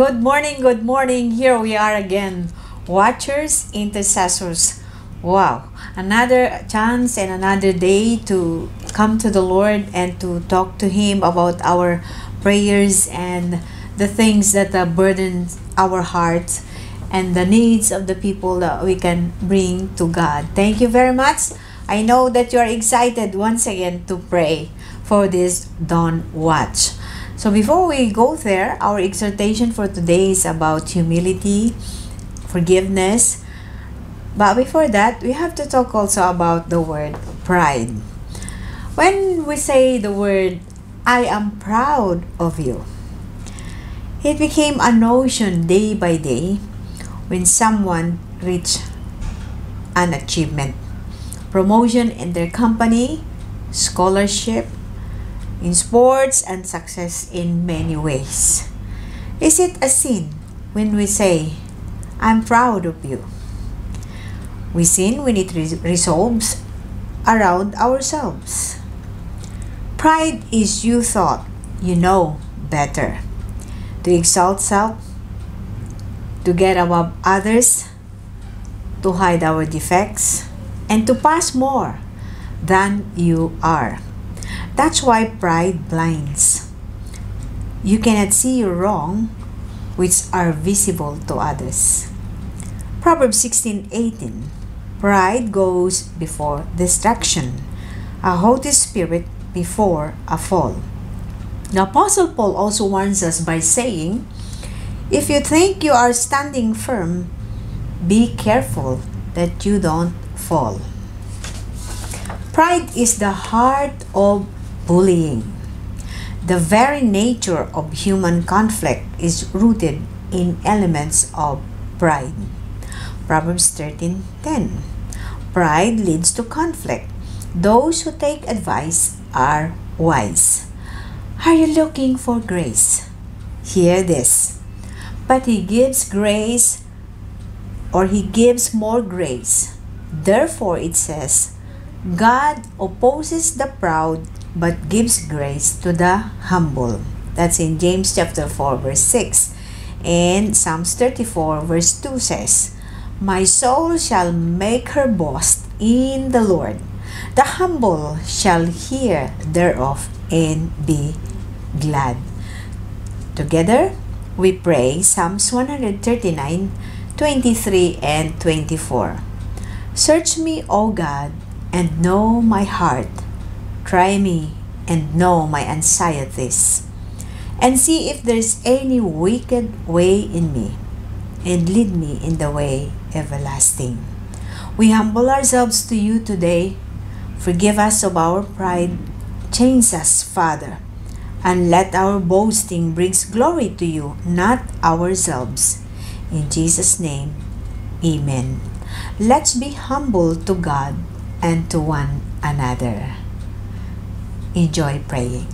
Good morning, good morning. Here we are again. Watchers, intercessors. Wow, another chance and another day to come to the Lord and to talk to Him about our prayers and the things that uh, burden our hearts and the needs of the people that we can bring to God. Thank you very much. I know that you are excited once again to pray for this dawn watch. So before we go there, our exhortation for today is about humility, forgiveness. But before that, we have to talk also about the word pride. When we say the word, I am proud of you, it became a notion day by day when someone reached an achievement, promotion in their company, scholarship, in sports and success in many ways. Is it a sin when we say, I'm proud of you? We sin when it resolves around ourselves. Pride is you thought you know better. To exalt self, to get above others, to hide our defects, and to pass more than you are. That's why pride blinds. You cannot see your wrong, which are visible to others. Proverbs 16:18 Pride goes before destruction, a haughty spirit before a fall. The Apostle Paul also warns us by saying, If you think you are standing firm, be careful that you don't fall. Pride is the heart of bullying. The very nature of human conflict is rooted in elements of pride. Proverbs 13:10. Pride leads to conflict. Those who take advice are wise. Are you looking for grace? Hear this. But he gives grace or he gives more grace. Therefore it says, God opposes the proud but gives grace to the humble. That's in James chapter 4 verse 6. And Psalms 34 verse 2 says, My soul shall make her boast in the Lord. The humble shall hear thereof and be glad. Together, we pray Psalms 139, 23 and 24. Search me, O God, and know my heart Try me and know my anxieties, and see if there is any wicked way in me, and lead me in the way everlasting. We humble ourselves to you today. Forgive us of our pride. Change us, Father, and let our boasting brings glory to you, not ourselves. In Jesus' name, Amen. Let's be humble to God and to one another enjoy praying.